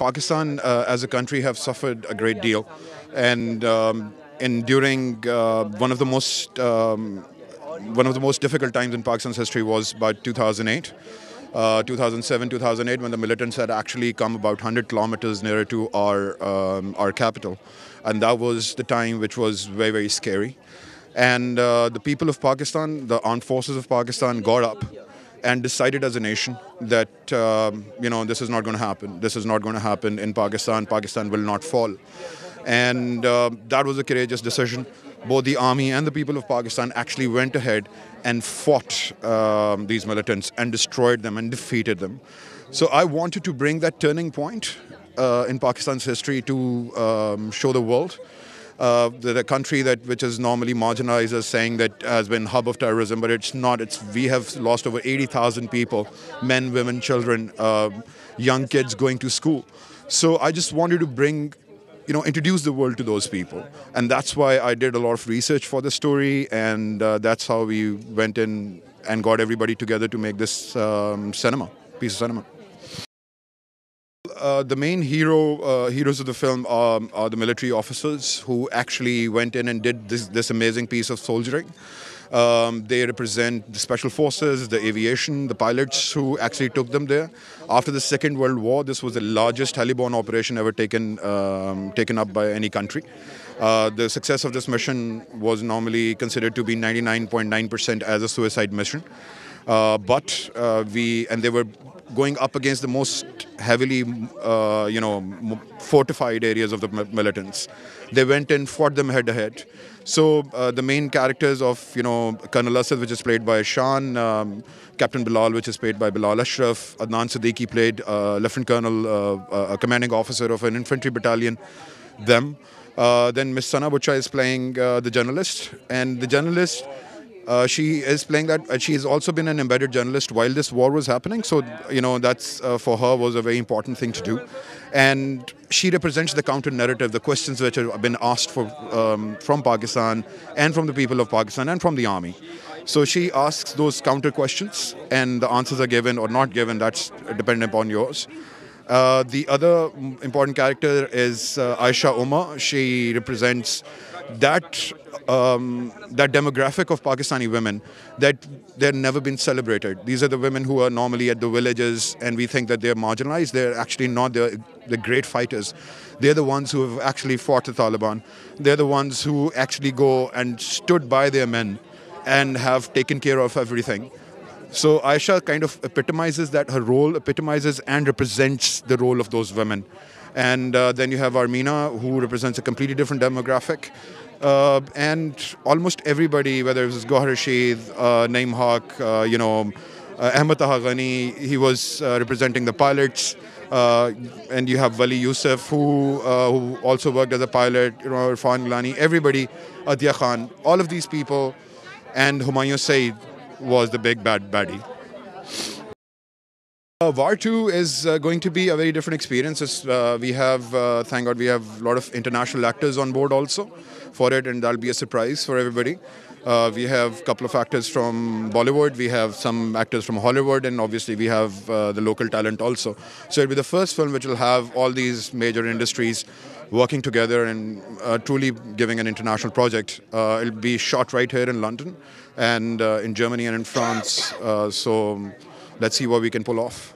Pakistan uh, as a country have suffered a great deal, and um, in during uh, one of the most um, one of the most difficult times in Pakistan's history was about 2008. Uh, 2007, 2008, when the militants had actually come about 100 kilometers nearer to our um, our capital, and that was the time which was very very scary. And uh, the people of Pakistan, the armed forces of Pakistan, got up and decided as a nation that um, you know this is not going to happen. This is not going to happen in Pakistan. Pakistan will not fall, and uh, that was a courageous decision both the army and the people of Pakistan actually went ahead and fought um, these militants and destroyed them and defeated them. So I wanted to bring that turning point uh, in Pakistan's history to um, show the world uh, a country that which is normally marginalized as saying that has been hub of terrorism, but it's not. It's we have lost over 80,000 people, men, women, children, uh, young kids going to school. So I just wanted to bring you know, introduce the world to those people. And that's why I did a lot of research for the story, and uh, that's how we went in and got everybody together to make this um, cinema, piece of cinema. Uh, the main hero, uh, heroes of the film are, are, the military officers who actually went in and did this, this amazing piece of soldiering. Um, they represent the special forces, the aviation, the pilots who actually took them there. After the Second World War, this was the largest heli-borne operation ever taken um, taken up by any country. Uh, the success of this mission was normally considered to be 99.9% as a suicide mission. Uh, but uh, we and they were going up against the most heavily, uh, you know, fortified areas of the militants. They went and fought them head to head. So uh, the main characters of, you know, Colonel Asad, which is played by Shaan, um, Captain Bilal, which is played by Bilal Ashraf, Adnan Siddiqui played uh, Lieutenant Colonel, uh, a commanding officer of an infantry battalion, them. Then Miss Sana Bucha is playing the journalist, and the journalist uh, she is playing that. Uh, she has also been an embedded journalist while this war was happening. So you know that's uh, for her was a very important thing to do, and she represents the counter narrative, the questions which have been asked for um, from Pakistan and from the people of Pakistan and from the army. So she asks those counter questions, and the answers are given or not given. That's dependent upon yours. Uh, the other important character is uh, Ayesha Omar. She represents that um, that demographic of Pakistani women that they're never been celebrated. These are the women who are normally at the villages, and we think that they're marginalized. They're actually not. They're, the great fighters. They're the ones who have actually fought the Taliban. They're the ones who actually go and stood by their men and have taken care of everything. So Ayesha kind of epitomizes that. Her role epitomizes and represents the role of those women. And uh, then you have Armeena, who represents a completely different demographic. Uh, and almost everybody, whether it was Gohar Rasheed, uh, Naim Haq, uh, you know, uh, Ahmed Taha Ghani, he was uh, representing the pilots. Uh, and you have Wali Yusuf, who, who also worked as a pilot, you know, Irfan Gilani, everybody, Atia Khan, all of these people, and Humayun Saeed was the big bad baddie. Uh, Waar 2 is uh, going to be a very different experience. Uh, we have, uh, thank God, we have a lot of international actors on board also for it, and that'll be a surprise for everybody. Uh, we have a couple of actors from Bollywood, we have some actors from Hollywood, and obviously we have uh, the local talent also. So it'll be the first film which will have all these major industries working together and truly giving an international project. it'll be shot right here in London and in Germany and in France. so let's see what we can pull off.